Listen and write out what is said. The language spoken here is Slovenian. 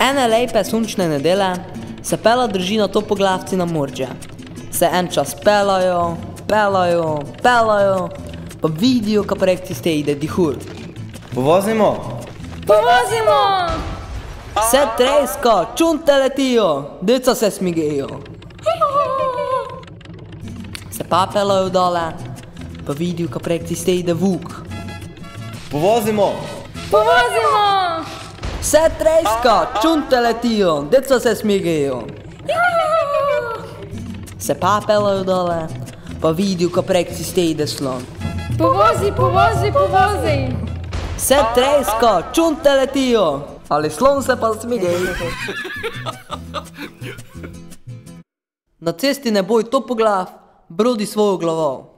Ene lepe sunčne nedele se pela družina topoglavci na morje. Se en čas pelajo, pelajo, pelajo, pa vidijo, kaj projekti ste ide dihur. Povozimo! Povozimo! Se tresko, čunte letijo, deca se smigejo. Se pa pelajo dole, pa vidijo, kaj projekti ste ide vuk. Povozimo! Povozimo! Se tresko, čunte letijo, deca se smigejo. Se pa pelajo dole, pa vidijo, kaj projekti ste ide slon. Povozi, povozi, povozi! Se tresko, čunte letijo, ali slon se pa smigeje. Na cesti ne boj topoglav, brodi svojo glavo.